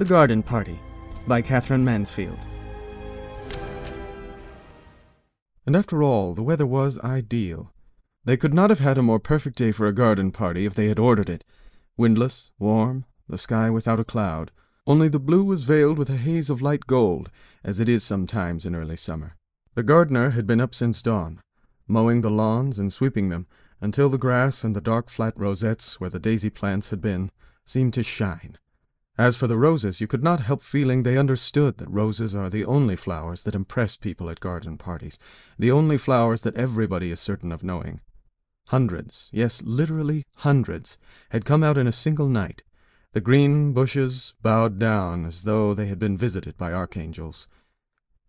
The Garden Party by Katherine Mansfield. And after all, the weather was ideal. They could not have had a more perfect day for a garden party if they had ordered it. Windless, warm, the sky without a cloud. Only the blue was veiled with a haze of light gold, as it is sometimes in early summer. The gardener had been up since dawn, mowing the lawns and sweeping them, until the grass and the dark flat rosettes where the daisy plants had been seemed to shine. As for the roses, you could not help feeling they understood that roses are the only flowers that impress people at garden parties, the only flowers that everybody is certain of knowing. Hundreds, yes, literally hundreds, had come out in a single night. The green bushes bowed down as though they had been visited by archangels.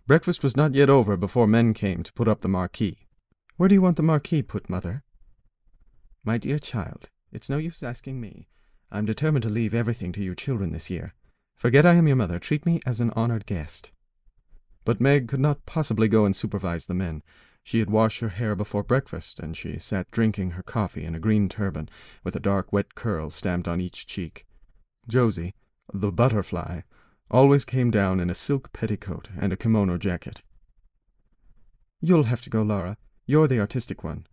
Breakfast was not yet over before men came to put up the marquee. Where do you want the marquee put, mother? My dear child, it's no use asking me. I'm determined to leave everything to you children this year. Forget I am your mother. Treat me as an honored guest. But Meg could not possibly go and supervise the men. She had washed her hair before breakfast, and she sat drinking her coffee in a green turban, with a dark wet curl stamped on each cheek. Josie, the butterfly, always came down in a silk petticoat and a kimono jacket. You'll have to go, Laura. You're the artistic one.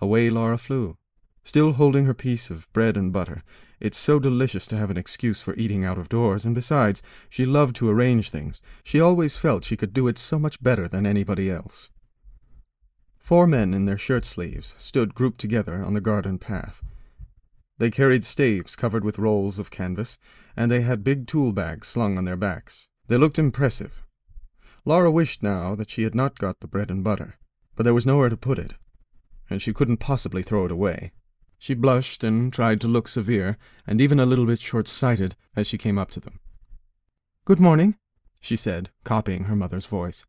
Away Laura flew, still holding her piece of bread and butter. It's so delicious to have an excuse for eating out of doors, and besides, she loved to arrange things. She always felt she could do it so much better than anybody else. Four men in their shirt sleeves stood grouped together on the garden path. They carried staves covered with rolls of canvas, and they had big tool bags slung on their backs. They looked impressive. Laura wished now that she had not got the bread and butter, but there was nowhere to put it, and she couldn't possibly throw it away. She blushed and tried to look severe, and even a little bit short-sighted, as she came up to them. Good morning, she said, copying her mother's voice.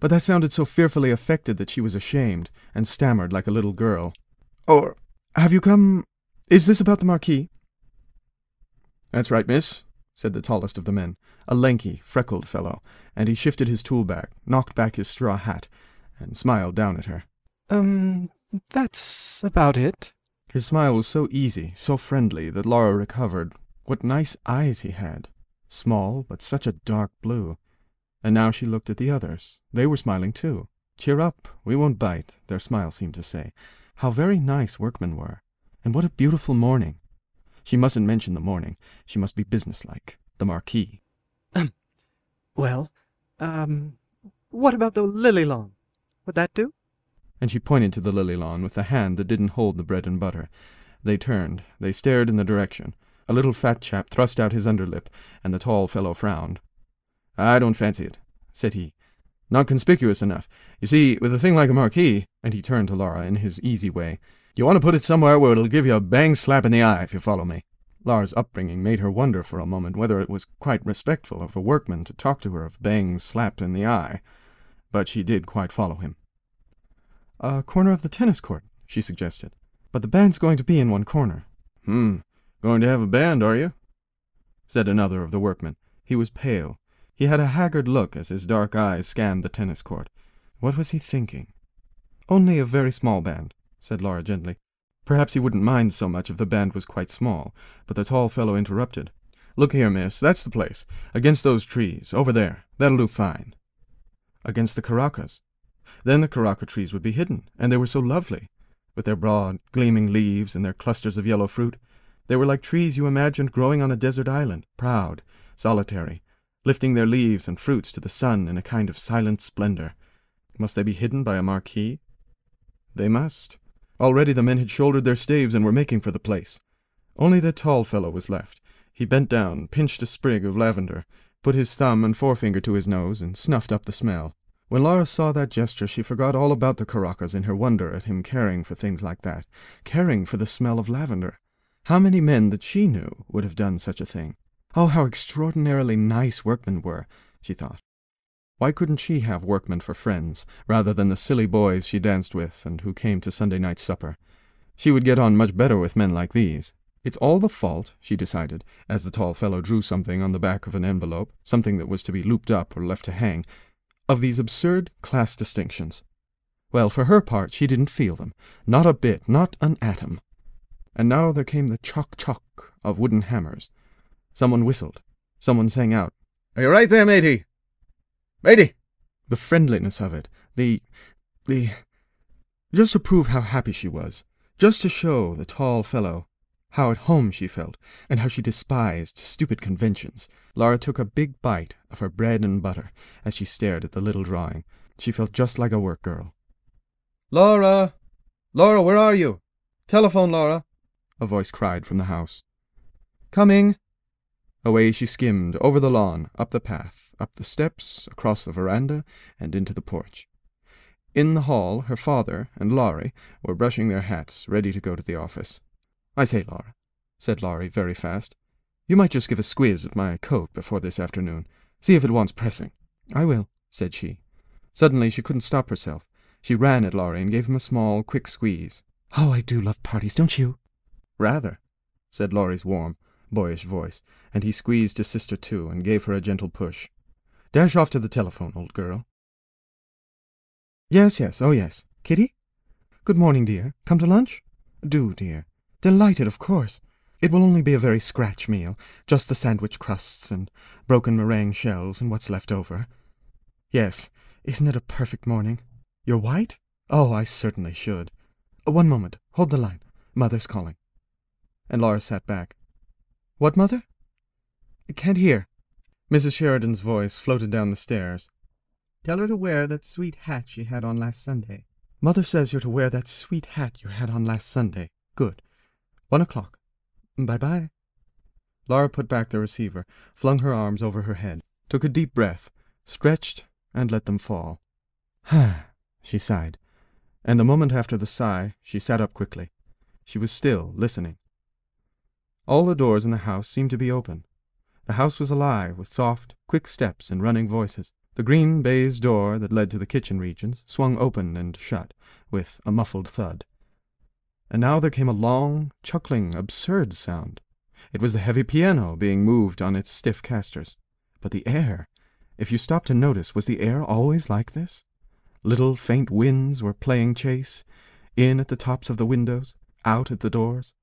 But that sounded so fearfully affected that she was ashamed, and stammered like a little girl. Or, have you come... Is this about the marquee? That's right, miss, said the tallest of the men, a lanky, freckled fellow, and he shifted his tool bag, knocked back his straw hat, and smiled down at her. Um, that's about it. His smile was so easy, so friendly, that Laura recovered. What nice eyes he had! Small, but such a dark blue. And now she looked at the others. They were smiling too. Cheer up, we won't bite, their smile seemed to say. How very nice workmen were. And what a beautiful morning. She mustn't mention the morning. She must be businesslike. The marquee. Well, um, what about the lily lawn? Would that do? And she pointed to the lily lawn with the hand that didn't hold the bread and butter. They turned. They stared in the direction. A little fat chap thrust out his underlip, and the tall fellow frowned. I don't fancy it, said he. Not conspicuous enough. You see, with a thing like a marquee, and he turned to Laura in his easy way, you want to put it somewhere where it'll give you a bang slap in the eye, if you follow me. Laura's upbringing made her wonder for a moment whether it was quite respectful of a workman to talk to her of bangs slapped in the eye. But she did quite follow him. A corner of the tennis court, she suggested. But the band's going to be in one corner. Hmm. Going to have a band, are you? said another of the workmen. He was pale. He had a haggard look as his dark eyes scanned the tennis court. What was he thinking? Only a very small band, said Laura gently. Perhaps he wouldn't mind so much if the band was quite small, but the tall fellow interrupted. Look here, miss, that's the place. Against those trees, over there. That'll do fine. Against the karakas. Then the karaka trees would be hidden, and they were so lovely, with their broad, gleaming leaves and their clusters of yellow fruit. They were like trees you imagined growing on a desert island, proud, solitary, lifting their leaves and fruits to the sun in a kind of silent splendor. Must they be hidden by a marquee? They must. Already the men had shouldered their staves and were making for the place. Only the tall fellow was left. He bent down, pinched a sprig of lavender, put his thumb and forefinger to his nose, and snuffed up the smell. When Laura saw that gesture, she forgot all about the karakas in her wonder at him caring for things like that, caring for the smell of lavender. How many men that she knew would have done such a thing? Oh, how extraordinarily nice workmen were, she thought. Why couldn't she have workmen for friends, rather than the silly boys she danced with and who came to Sunday night supper? She would get on much better with men like these. It's all the fault, she decided, as the tall fellow drew something on the back of an envelope, something that was to be looped up or left to hang, of these absurd class distinctions. Well, for her part, she didn't feel them. Not a bit, not an atom. And now there came the chock chock of wooden hammers. Someone whistled. Someone sang out, Are you right there, matey? Matey! The friendliness of it, the. the. Just to prove how happy she was, just to show the tall fellow how at home she felt, and how she despised stupid conventions, Laura took a big bite of her bread and butter as she stared at the little drawing. She felt just like a work girl. Laura! Laura, where are you? Telephone, Laura! A voice cried from the house. Coming! Away she skimmed, over the lawn, up the path, up the steps, across the veranda, and into the porch. In the hall, her father and Laurie were brushing their hats, ready to go to the office. I say, Laura, said Laurie very fast, you might just give a squeeze at my coat before this afternoon. See if it wants pressing. I will, said she. Suddenly she couldn't stop herself. She ran at Laurie and gave him a small, quick squeeze. Oh, I do love parties, don't you? Rather, said Laurie's warm, boyish voice, and he squeezed his sister too and gave her a gentle push. Dash off to the telephone, old girl. Yes, yes, oh yes. Kitty? Good morning, dear. Come to lunch? Do, dear. Delighted, of course. It will only be a very scratch meal, just the sandwich crusts and broken meringue shells and what's left over. Yes, isn't it a perfect morning? You're white? Oh, I certainly should. Uh, one moment. Hold the line. Mother's calling. And Laura sat back. What, Mother? Can't hear. Mrs. Sheridan's voice floated down the stairs. Tell her to wear that sweet hat she had on last Sunday. Mother says you're to wear that sweet hat you had on last Sunday. Good. One o'clock. Bye-bye. Laura put back the receiver, flung her arms over her head, took a deep breath, stretched, and let them fall. She sighed, and the moment after the sigh, she sat up quickly. She was still listening. All the doors in the house seemed to be open. The house was alive with soft, quick steps and running voices. The green baize door that led to the kitchen regions swung open and shut, with a muffled thud. And now there came a long, chuckling, absurd sound. It was the heavy piano being moved on its stiff casters. But the air, if you stopped to notice, was the air always like this? Little faint winds were playing chase, in at the tops of the windows, out at the doors.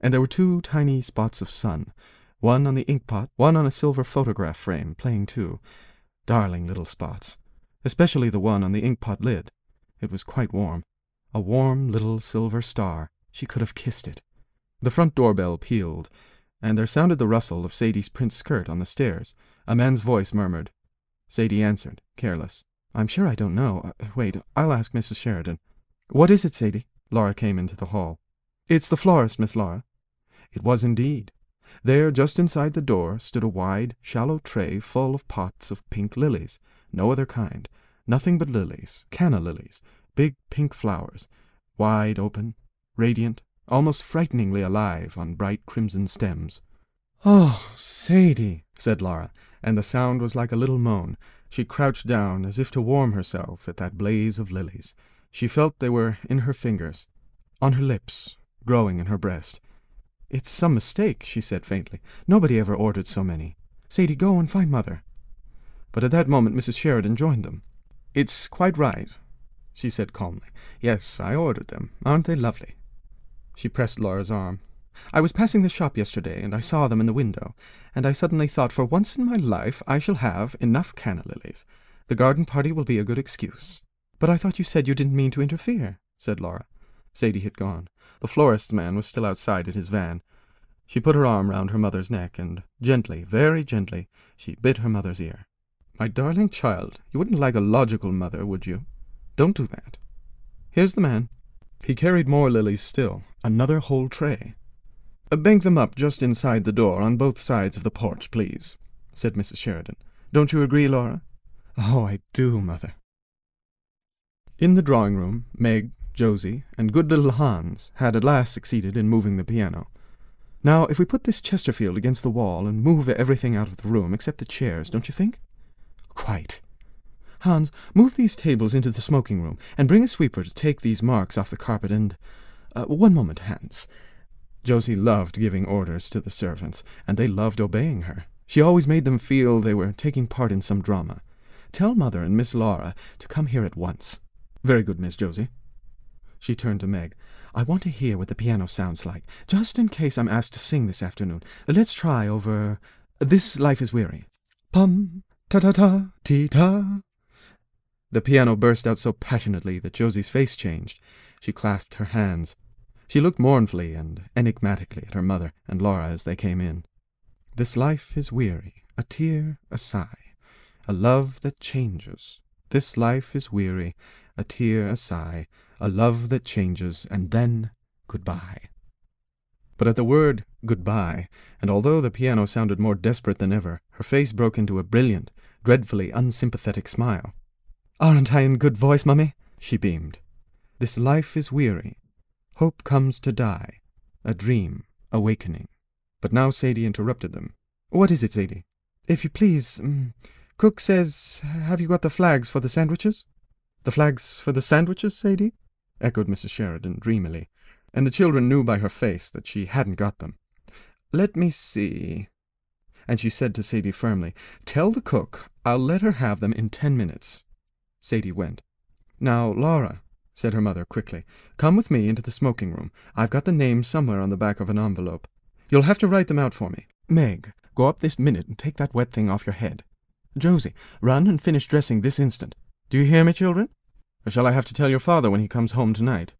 And there were two tiny spots of sun, one on the inkpot, one on a silver photograph frame, playing too. Darling little spots, especially the one on the inkpot lid. It was quite warm. A warm little silver star. She could have kissed it. The front doorbell pealed, and there sounded the rustle of Sadie's print skirt on the stairs. A man's voice murmured. Sadie answered, careless. I'm sure I don't know. Uh, wait, I'll ask Mrs. Sheridan. What is it, Sadie? Laura came into the hall. It's the florist, Miss Laura. It was indeed. There, just inside the door, stood a wide, shallow tray full of pots of pink lilies. No other kind. Nothing but lilies, canna lilies, big pink flowers, wide open, radiant, almost frighteningly alive on bright crimson stems. Oh, Sadie, said Laura, and the sound was like a little moan. She crouched down as if to warm herself at that blaze of lilies. She felt they were in her fingers, on her lips, growing in her breast. It's some mistake, she said faintly. Nobody ever ordered so many. Sadie, go and find Mother. But at that moment Mrs. Sheridan joined them. It's quite right, she said calmly. Yes, I ordered them. Aren't they lovely? She pressed Laura's arm. I was passing the shop yesterday, and I saw them in the window, and I suddenly thought for once in my life I shall have enough canna lilies. The garden party will be a good excuse. But I thought you said you didn't mean to interfere, said Laura. Sadie had gone. The florist's man was still outside in his van. She put her arm round her mother's neck, and gently, very gently, she bit her mother's ear. My darling child, you wouldn't like a logical mother, would you? Don't do that. Here's the man. He carried more lilies still, another whole tray. Uh, bank them up just inside the door on both sides of the porch, please, said Mrs. Sheridan. Don't you agree, Laura? Oh, I do, Mother. In the drawing room, Meg, Josie, and good little Hans had at last succeeded in moving the piano. Now, if we put this Chesterfield against the wall and move everything out of the room except the chairs, don't you think? Quite. Hans, move these tables into the smoking room, and bring a sweeper to take these marks off the carpet, and... Uh, one moment, Hans. Josie loved giving orders to the servants, and they loved obeying her. She always made them feel they were taking part in some drama. Tell Mother and Miss Laura to come here at once. Very good, Miss Josie. She turned to Meg. I want to hear what the piano sounds like, just in case I'm asked to sing this afternoon. Let's try over This life is weary. Pum, ta ta ta, ti ta. The piano burst out so passionately that Josie's face changed. She clasped her hands. She looked mournfully and enigmatically at her mother and Laura as they came in. This life is weary, a tear, a sigh, a love that changes. This life is weary, a tear, a sigh, a love that changes, and then goodbye. But at the word goodbye, and although the piano sounded more desperate than ever, her face broke into a brilliant, dreadfully unsympathetic smile. Aren't I in good voice, mummy? she beamed. This life is weary. Hope comes to die. A dream, awakening. But now Sadie interrupted them. What is it, Sadie? If you please, um, cook says, have you got the flags for the sandwiches? The flags for the sandwiches, Sadie? echoed Mrs. Sheridan dreamily, and the children knew by her face that she hadn't got them. Let me see. And she said to Sadie firmly, Tell the cook I'll let her have them in ten minutes. Sadie went. Now, Laura, said her mother quickly, come with me into the smoking room. I've got the names somewhere on the back of an envelope. You'll have to write them out for me. Meg, go up this minute and take that wet thing off your head. Josie, run and finish dressing this instant. Do you hear me, children? Or shall I have to tell your father when he comes home tonight?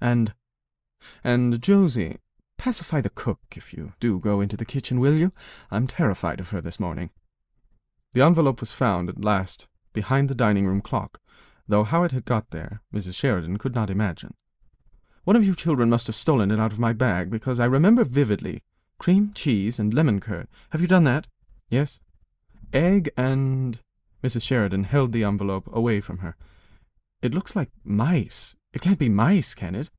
And, and Josie, pacify the cook if you do go into the kitchen, will you? I'm terrified of her this morning. The envelope was found at last behind the dining room clock, though how it had got there, Mrs. Sheridan could not imagine. One of you children must have stolen it out of my bag, because I remember vividly cream, cheese, and lemon curd. Have you done that? Yes. Egg and. Mrs. Sheridan held the envelope away from her. It looks like mice. It can't be mice, can it?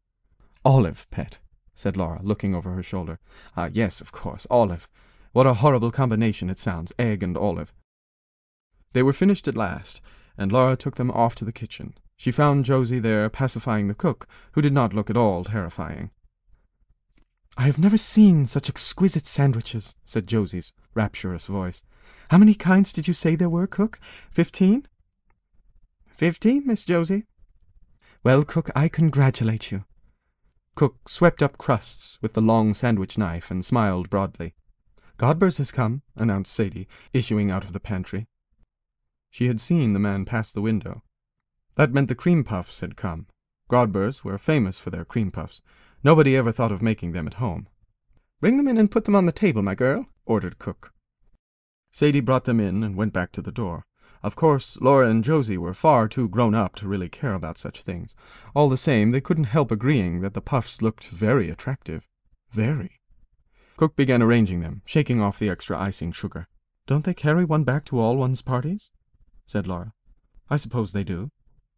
Olive, pet, said Laura, looking over her shoulder. Ah, yes, of course, olive. What a horrible combination it sounds, egg and olive. They were finished at last, and Laura took them off to the kitchen. She found Josie there pacifying the cook, who did not look at all terrifying. I have never seen such exquisite sandwiches, said Josie's rapturous voice. How many kinds did you say there were, cook? Fifteen? Fifteen, Miss Josie? Well, cook, I congratulate you. Cook swept up crusts with the long sandwich knife and smiled broadly. Godber's has come, announced Sadie, issuing out of the pantry. She had seen the man pass the window. That meant the cream puffs had come. Godber's were famous for their cream puffs, Nobody ever thought of making them at home. Bring them in and put them on the table, my girl, ordered cook. Sadie brought them in and went back to the door. Of course, Laura and Josie were far too grown up to really care about such things. All the same, they couldn't help agreeing that the puffs looked very attractive. Very. Cook began arranging them, shaking off the extra icing sugar. Don't they carry one back to all one's parties? Said Laura. I suppose they do,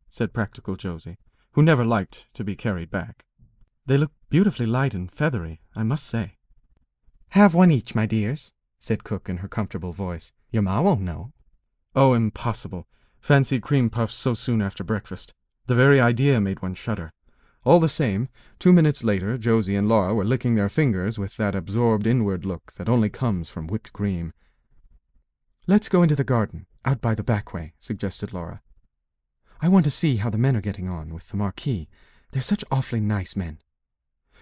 said practical Josie, who never liked to be carried back. They look beautifully light and feathery, I must say. Have one each, my dears, said Cook in her comfortable voice. Your ma won't know. Oh, impossible. Fancy cream puffs so soon after breakfast. The very idea made one shudder. All the same, two minutes later, Josie and Laura were licking their fingers with that absorbed inward look that only comes from whipped cream. Let's go into the garden, out by the back way, suggested Laura. I want to see how the men are getting on with the marquee. They're such awfully nice men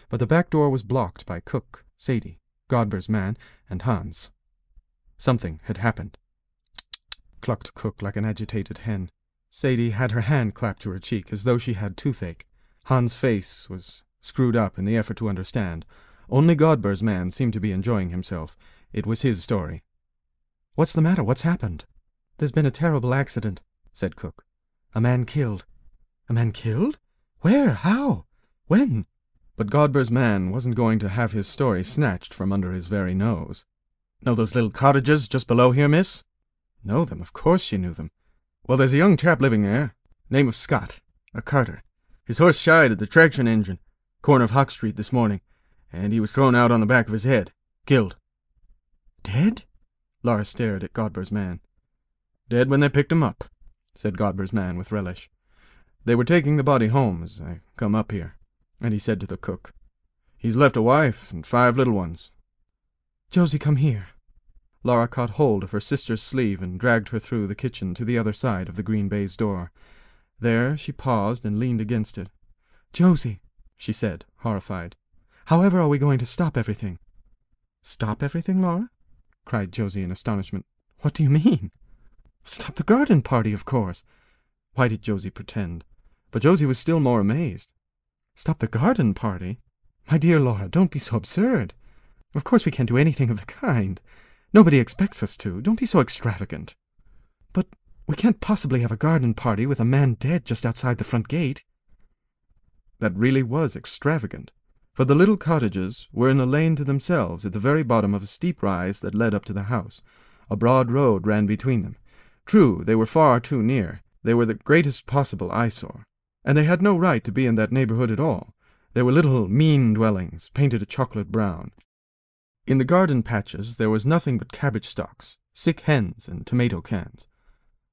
but the back door was blocked by Cook, Sadie, Godber's man, and Hans. Something had happened. clucked Cook like an agitated hen. Sadie had her hand clapped to her cheek as though she had toothache. Hans' face was screwed up in the effort to understand. Only Godber's man seemed to be enjoying himself. It was his story. What's the matter? What's happened? There's been a terrible accident, said Cook. A man killed. A man killed? Where? How? When? But Godber's man wasn't going to have his story snatched from under his very nose. Know those little cottages just below here, miss? Know them, of course she knew them. Well, there's a young chap living there, name of Scott, a carter. His horse shied at the traction engine, corner of Hawke Street this morning, and he was thrown out on the back of his head, killed. Dead? Laura stared at Godber's man. Dead when they picked him up, said Godber's man with relish. They were taking the body home as I come up here and he said to the cook, He's left a wife and five little ones. Josie, come here. Laura caught hold of her sister's sleeve and dragged her through the kitchen to the other side of the green baize door. There she paused and leaned against it. Josie, she said, horrified, however are we going to stop everything? Stop everything, Laura? cried Josie in astonishment. What do you mean? Stop the garden party, of course. Why did Josie pretend? But Josie was still more amazed. Stop the garden party? My dear Laura, don't be so absurd. Of course we can't do anything of the kind. Nobody expects us to. Don't be so extravagant. But we can't possibly have a garden party with a man dead just outside the front gate. That really was extravagant, for the little cottages were in a lane to themselves at the very bottom of a steep rise that led up to the house. A broad road ran between them. True, they were far too near. They were the greatest possible eyesore. And they had no right to be in that neighborhood at all. They were little mean dwellings, painted a chocolate brown. In the garden patches there was nothing but cabbage stalks, sick hens, and tomato cans.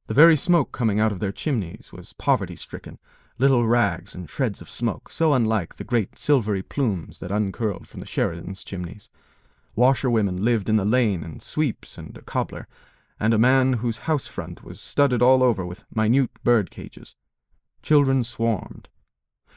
The very smoke coming out of their chimneys was poverty stricken, little rags and shreds of smoke, so unlike the great silvery plumes that uncurled from the Sheridans' chimneys. Washerwomen lived in the lane, and sweeps and a cobbler, and a man whose house front was studded all over with minute bird cages. Children swarmed.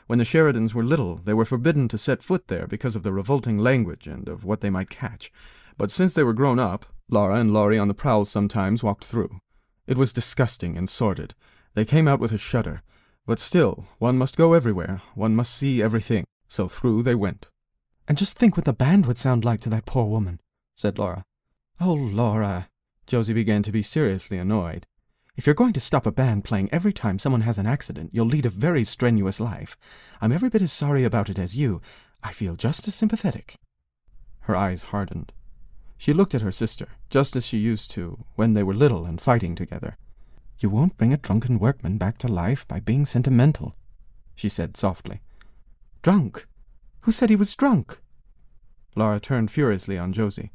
When the Sheridans were little, they were forbidden to set foot there because of the revolting language and of what they might catch. But since they were grown up, Laura and Laurie on the prowl sometimes walked through. It was disgusting and sordid. They came out with a shudder. But still, one must go everywhere, one must see everything. So through they went. And just think what the band would sound like to that poor woman, said Laura. Oh, Laura. Josie began to be seriously annoyed. If you're going to stop a band playing every time someone has an accident, you'll lead a very strenuous life. I'm every bit as sorry about it as you. I feel just as sympathetic. Her eyes hardened. She looked at her sister, just as she used to when they were little and fighting together. You won't bring a drunken workman back to life by being sentimental, she said softly. Drunk? Who said he was drunk? Laura turned furiously on Josie.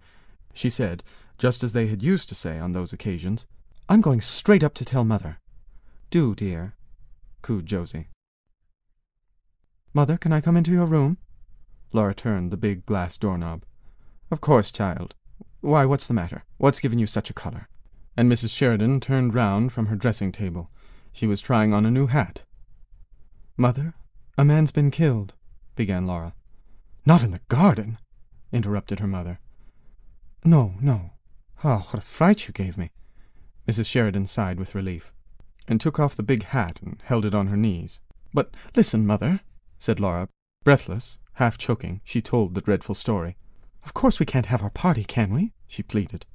She said, just as they had used to say on those occasions, I'm going straight up to tell Mother. Do, dear, cooed Josie. Mother, can I come into your room? Laura turned the big glass doorknob. Of course, child. Why, what's the matter? What's given you such a color? and Mrs. Sheridan turned round from her dressing table. She was trying on a new hat. Mother, a man's been killed, began Laura. Not in the garden, interrupted her mother. No, no. Oh, what a fright you gave me. Mrs. Sheridan sighed with relief, and took off the big hat and held it on her knees. But listen, mother, said Laura. Breathless, half choking, she told the dreadful story. Of course we can't have our party, can we? she pleaded.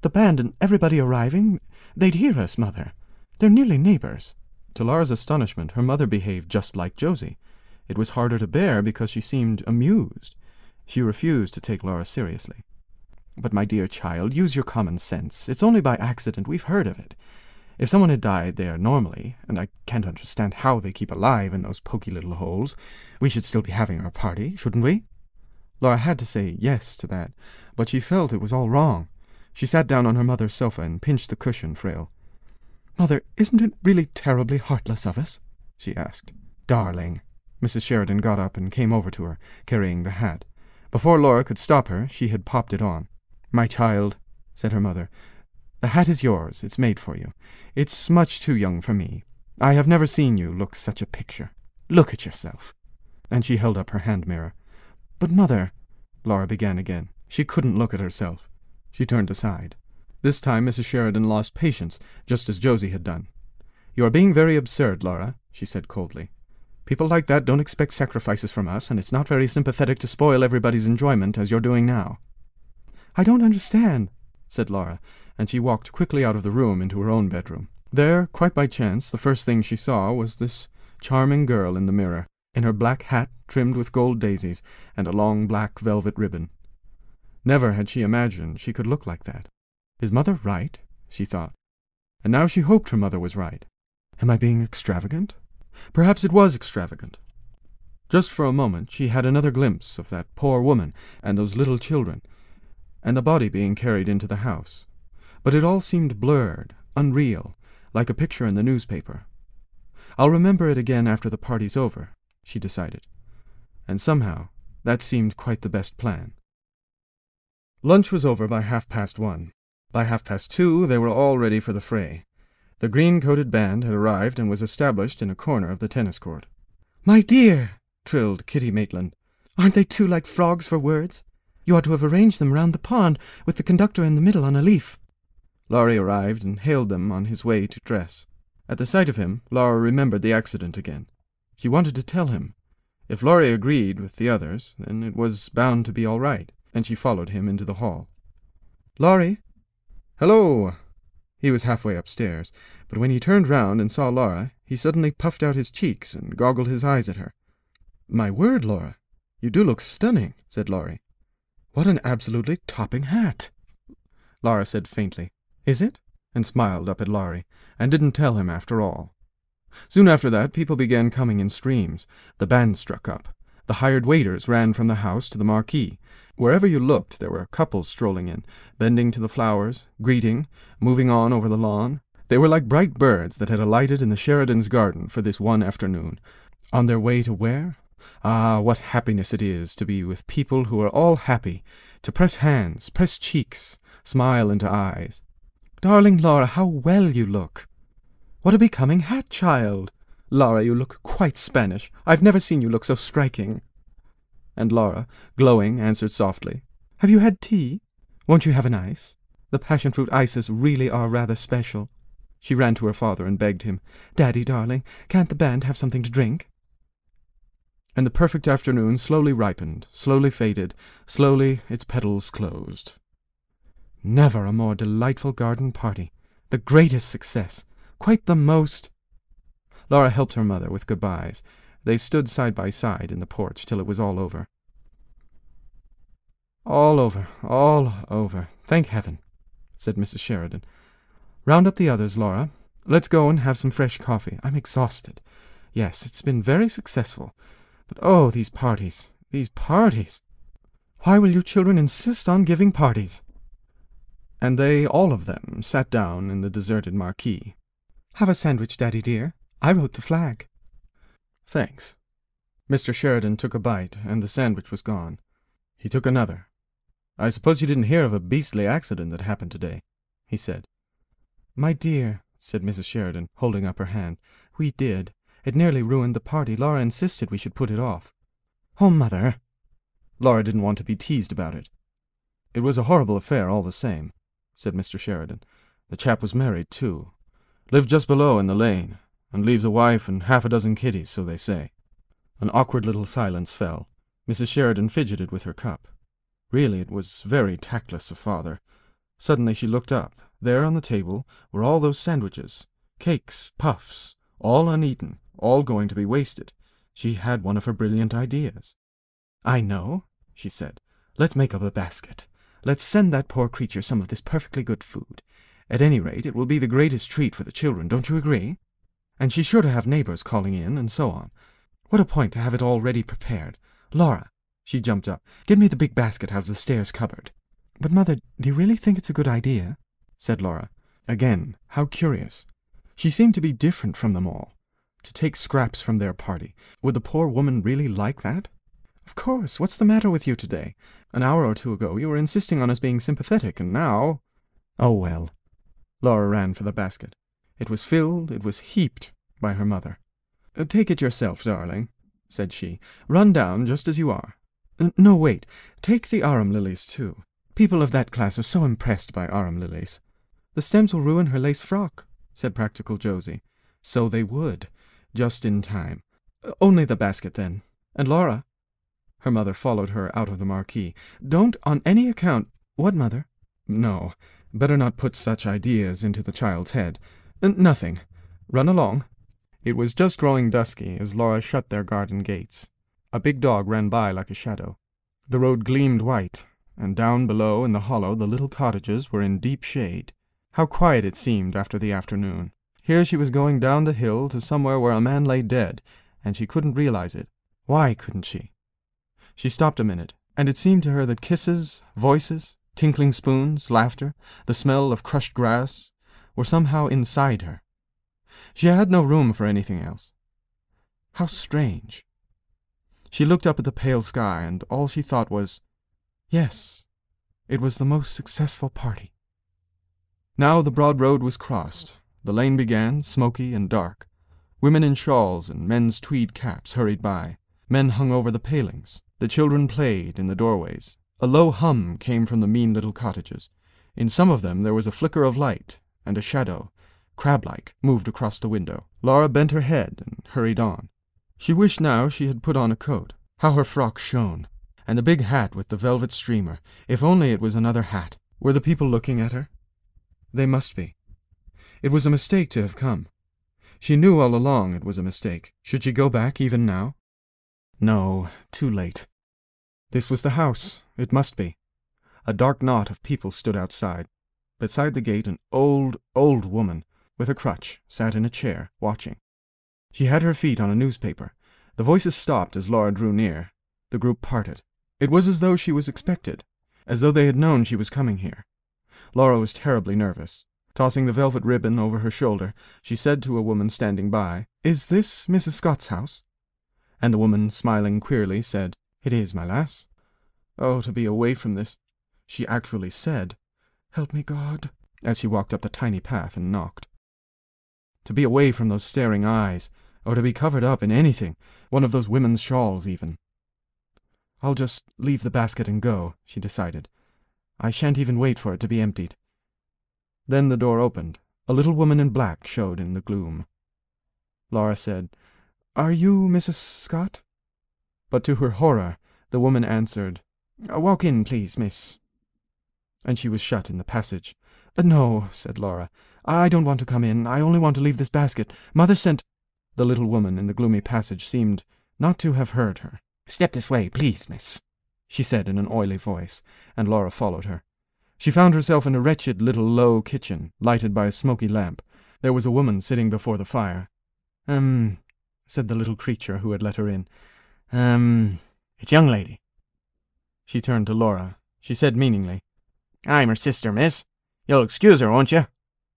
The band and everybody arriving, they'd hear us, Mother. They're nearly neighbors. To Laura's astonishment, her mother behaved just like Josie. It was harder to bear because she seemed amused. She refused to take Laura seriously. But, my dear child, use your common sense. It's only by accident we've heard of it. If someone had died there normally, and I can't understand how they keep alive in those poky little holes, we should still be having our party, shouldn't we? Laura had to say yes to that, but she felt it was all wrong. She sat down on her mother's sofa and pinched the cushion frail. Mother, isn't it really terribly heartless of us? she asked. Darling. Mrs. Sheridan got up and came over to her, carrying the hat. Before Laura could stop her, she had popped it on. My child, said her mother, the hat is yours. It's made for you. It's much too young for me. I have never seen you look such a picture. Look at yourself. And she held up her hand mirror. But, mother, Laura began again. She couldn't look at herself. She turned aside. This time Mrs. Sheridan lost patience, just as Josie had done. You are being very absurd, Laura, she said coldly. People like that don't expect sacrifices from us, and it's not very sympathetic to spoil everybody's enjoyment as you're doing now. I don't understand, said Laura, and she walked quickly out of the room into her own bedroom. There, quite by chance, the first thing she saw was this charming girl in the mirror, in her black hat trimmed with gold daisies and a long black velvet ribbon. Never had she imagined she could look like that. Is mother right? she thought. And now she hoped her mother was right. Am I being extravagant? Perhaps it was extravagant. Just for a moment she had another glimpse of that poor woman and those little children, and the body being carried into the house. But it all seemed blurred, unreal, like a picture in the newspaper. I'll remember it again after the party's over, she decided. And somehow that seemed quite the best plan. Lunch was over by half past one. By half past two they were all ready for the fray. The green-coated band had arrived and was established in a corner of the tennis court. My dear, trilled Kitty Maitland. Aren't they too like frogs for words? You ought to have arranged them round the pond, with the conductor in the middle on a leaf. Laurie arrived and hailed them on his way to dress. At the sight of him, Laura remembered the accident again. She wanted to tell him. If Laurie agreed with the others, then it was bound to be all right, and she followed him into the hall. Laurie? Hello! He was halfway upstairs, but when he turned round and saw Laura, he suddenly puffed out his cheeks and goggled his eyes at her. My word, Laura, you do look stunning, said Laurie. What an absolutely topping hat! Laura said faintly, Is it? and smiled up at Laurie, and didn't tell him after all. Soon after that, people began coming in streams. The band struck up. The hired waiters ran from the house to the marquee. Wherever you looked, there were couples strolling in, bending to the flowers, greeting, moving on over the lawn. They were like bright birds that had alighted in the Sheridans' garden for this one afternoon. On their way to where? Ah, what happiness it is to be with people who are all happy, to press hands, press cheeks, smile into eyes. Darling Laura, how well you look! What a becoming hat, child! Laura, you look quite Spanish. I've never seen you look so striking. And Laura, glowing, answered softly, Have you had tea? Won't you have an ice? The passion fruit ices really are rather special. She ran to her father and begged him, Daddy, darling, can't the band have something to drink? And the perfect afternoon slowly ripened, slowly faded, slowly its petals closed. Never a more delightful garden party. The greatest success. Quite the most. Laura helped her mother with goodbyes. They stood side by side in the porch till it was all over. All over, all over. Thank heaven, said Mrs. Sheridan. Round up the others, Laura. Let's go and have some fresh coffee. I'm exhausted. Yes, it's been very successful. But oh, these parties, these parties! Why will you children insist on giving parties? And they, all of them, sat down in the deserted marquee. Have a sandwich, Daddy dear. I wrote the flag. Thanks. Mr. Sheridan took a bite, and the sandwich was gone. He took another. I suppose you didn't hear of a beastly accident that happened today, he said. My dear, said Mrs. Sheridan, holding up her hand, we did. It nearly ruined the party. Laura insisted we should put it off. Oh, mother! Laura didn't want to be teased about it. It was a horrible affair all the same, said Mr. Sheridan. The chap was married, too. Lived just below in the lane, and leaves a wife and half a dozen kiddies, so they say. An awkward little silence fell. Mrs. Sheridan fidgeted with her cup. Really, it was very tactless of father. Suddenly she looked up. There on the table were all those sandwiches, cakes, puffs, all uneaten, all going to be wasted. She had one of her brilliant ideas. I know, she said. Let's make up a basket. Let's send that poor creature some of this perfectly good food. At any rate, it will be the greatest treat for the children, don't you agree? And she's sure to have neighbors calling in, and so on. What a point to have it all ready prepared. Laura, she jumped up, get me the big basket out of the stairs cupboard. But, Mother, do you really think it's a good idea? said Laura. Again, how curious. She seemed to be different from them all. To take scraps from their party. Would the poor woman really like that? Of course. What's the matter with you today? An hour or two ago you were insisting on us being sympathetic, and now... Oh, well. Laura ran for the basket. It was filled, it was heaped by her mother. Uh, take it yourself, darling, said she. Run down just as you are. No, wait. Take the arum lilies, too. People of that class are so impressed by arum lilies. The stems will ruin her lace frock, said practical Josie. So they would. Just in time. Uh, only the basket, then. And Laura. Her mother followed her out of the marquee. Don't on any account. What, mother? No. Better not put such ideas into the child's head. N nothing. Run along. It was just growing dusky as Laura shut their garden gates. A big dog ran by like a shadow. The road gleamed white, and down below in the hollow the little cottages were in deep shade. How quiet it seemed after the afternoon. Here she was going down the hill to somewhere where a man lay dead, and she couldn't realize it. Why couldn't she? She stopped a minute, and it seemed to her that kisses, voices, tinkling spoons, laughter, the smell of crushed grass, were somehow inside her. She had no room for anything else. How strange. She looked up at the pale sky, and all she thought was, Yes, it was the most successful party. Now the broad road was crossed. The lane began, smoky and dark. Women in shawls and men's tweed caps hurried by. Men hung over the palings. The children played in the doorways. A low hum came from the mean little cottages. In some of them there was a flicker of light, and a shadow, crab-like, moved across the window. Laura bent her head and hurried on. She wished now she had put on a coat. How her frock shone! And the big hat with the velvet streamer. If only it was another hat. Were the people looking at her? They must be. It was a mistake to have come. She knew all along it was a mistake. Should she go back even now? No, too late. This was the house. It must be. A dark knot of people stood outside. Beside the gate, an old, old woman, with a crutch, sat in a chair, watching. She had her feet on a newspaper. The voices stopped as Laura drew near. The group parted. It was as though she was expected, as though they had known she was coming here. Laura was terribly nervous. Tossing the velvet ribbon over her shoulder, she said to a woman standing by, Is this Mrs. Scott's house? And the woman, smiling queerly, said, It is, my lass. Oh, to be away from this. She actually said, Help me, God, as she walked up the tiny path and knocked. To be away from those staring eyes, or to be covered up in anything, one of those women's shawls even. I'll just leave the basket and go, she decided. I shan't even wait for it to be emptied. Then the door opened. A little woman in black showed in the gloom. Laura said, Are you Mrs. Scott? But to her horror, the woman answered, uh, Walk in, please, miss. And she was shut in the passage. Uh, no, said Laura. I don't want to come in. I only want to leave this basket. Mother sent. The little woman in the gloomy passage seemed not to have heard her. Step this way, please, miss, she said in an oily voice, and Laura followed her. She found herself in a wretched little low kitchen, lighted by a smoky lamp. There was a woman sitting before the fire. Um, said the little creature who had let her in. Um, it's young lady. She turned to Laura. She said meaningly, I'm her sister, miss. You'll excuse her, won't you?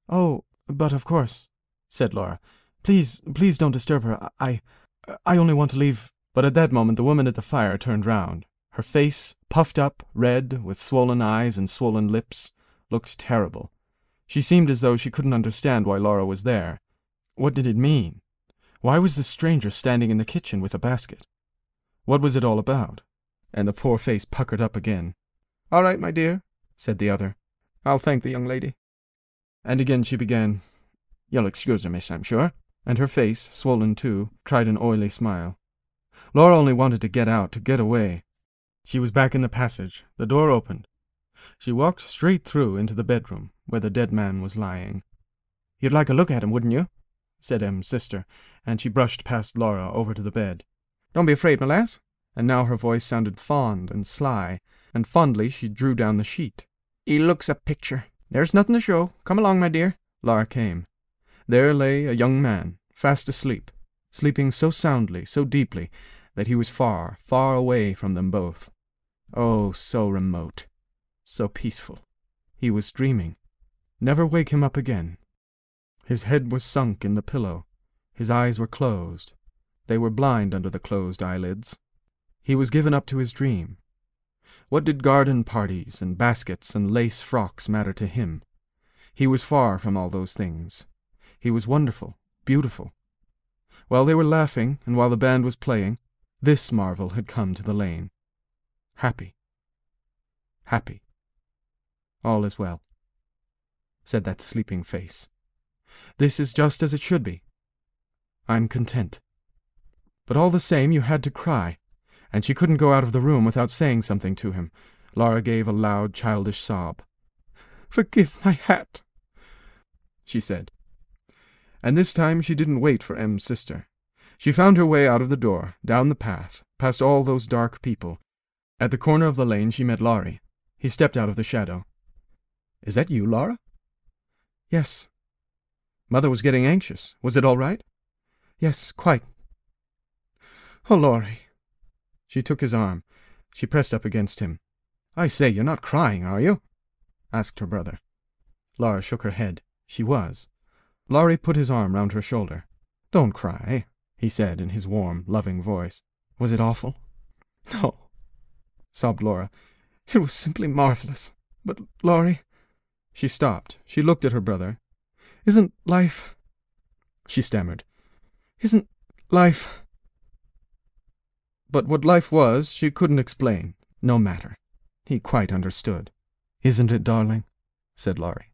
Oh, but of course, said Laura. Please, please don't disturb her. I, I only want to leave. But at that moment the woman at the fire turned round. Her face, puffed up, red, with swollen eyes and swollen lips, looked terrible. She seemed as though she couldn't understand why Laura was there. What did it mean? Why was this stranger standing in the kitchen with a basket? What was it all about? And the poor face puckered up again. All right, my dear, said the other. I'll thank the young lady. And again she began, You'll excuse her, miss, I'm sure. And her face, swollen too, tried an oily smile. Laura only wanted to get out, to get away, she was back in the passage. The door opened. She walked straight through into the bedroom, where the dead man was lying. You'd like a look at him, wouldn't you? said Em's sister, and she brushed past Laura over to the bed. Don't be afraid, my lass. And now her voice sounded fond and sly, and fondly she drew down the sheet. He looks a picture. There's nothing to show. Come along, my dear. Laura came. There lay a young man, fast asleep, sleeping so soundly, so deeply, that he was far, far away from them both. Oh, so remote, so peaceful. He was dreaming. Never wake him up again. His head was sunk in the pillow. His eyes were closed. They were blind under the closed eyelids. He was given up to his dream. What did garden parties and baskets and lace frocks matter to him? He was far from all those things. He was wonderful, beautiful. While they were laughing, and while the band was playing, this marvel had come to the lane. Happy. Happy. All is well, said that sleeping face. This is just as it should be. I'm content. But all the same, you had to cry, and she couldn't go out of the room without saying something to him. Laura gave a loud, childish sob. Forgive my hat, she said. And this time she didn't wait for Em's sister. She found her way out of the door, down the path, past all those dark people, at the corner of the lane she met Laurie. He stepped out of the shadow. Is that you, Laura? Yes. Mother was getting anxious. Was it all right? Yes, quite. Oh, Laurie. She took his arm. She pressed up against him. I say, you're not crying, are you? asked her brother. Laura shook her head. She was. Laurie put his arm round her shoulder. Don't cry, he said in his warm, loving voice. Was it awful? No, sobbed Laura. It was simply marvelous. But, Laurie... She stopped. She looked at her brother. Isn't life... She stammered. Isn't life... But what life was, she couldn't explain. No matter. He quite understood. Isn't it, darling? said Laurie.